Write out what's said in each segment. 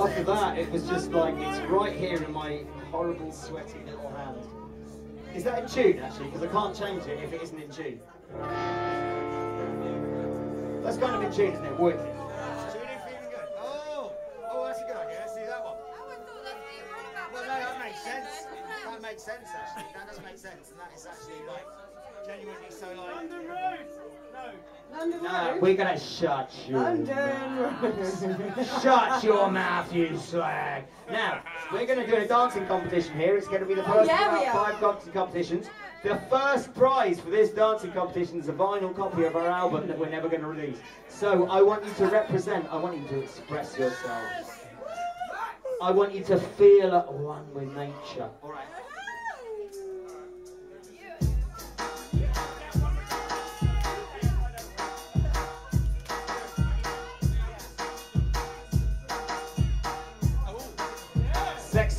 after that, it was just like, it's right here in my horrible, sweaty little hand. Is that in tune, actually? Because I can't change it if it isn't in tune. That's kind of in tune, isn't it? Wood. Oh, oh, that's a good idea. Let's do that one. Well, no, that makes sense. That makes sense, actually. That does make sense, and that is actually like genuinely so like. On the Road. No. Road. we're gonna shut you. London Road. Shut your mouth, you slag. Now, we're going to do a dancing competition here. It's going to be the first yeah, of five dancing competitions. The first prize for this dancing competition is a vinyl copy of our album that we're never going to release. So I want you to represent, I want you to express yourself. I want you to feel at one with nature. All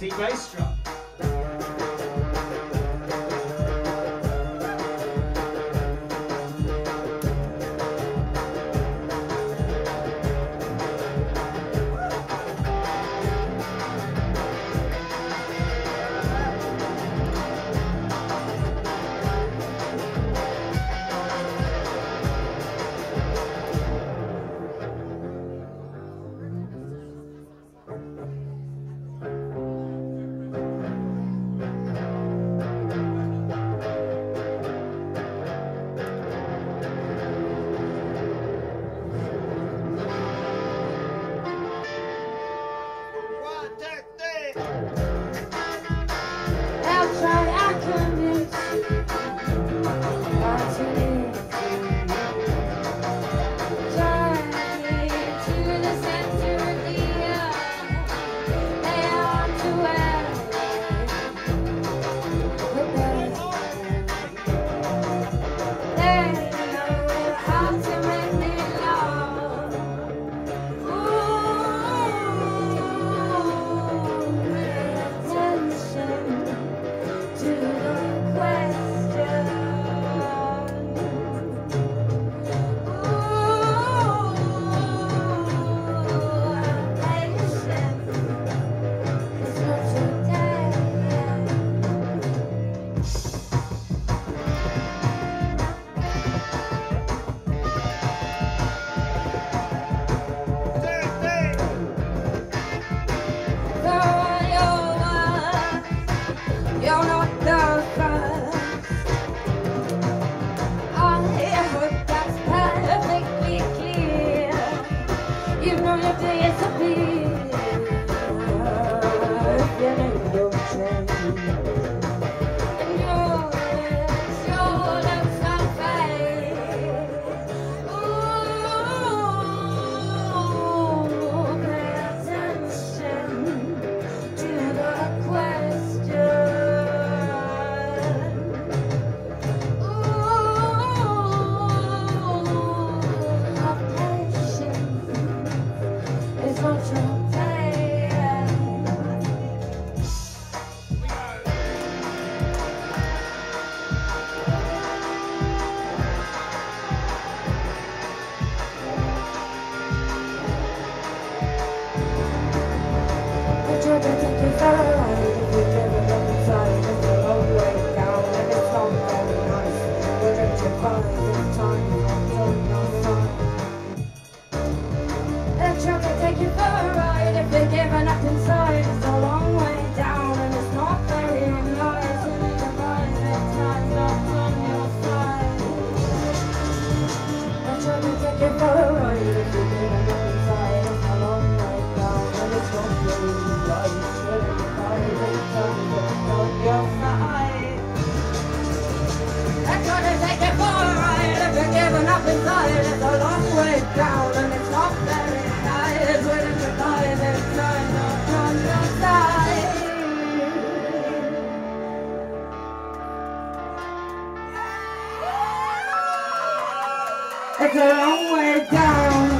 right. Sexy You know you disappear. It's a long way down.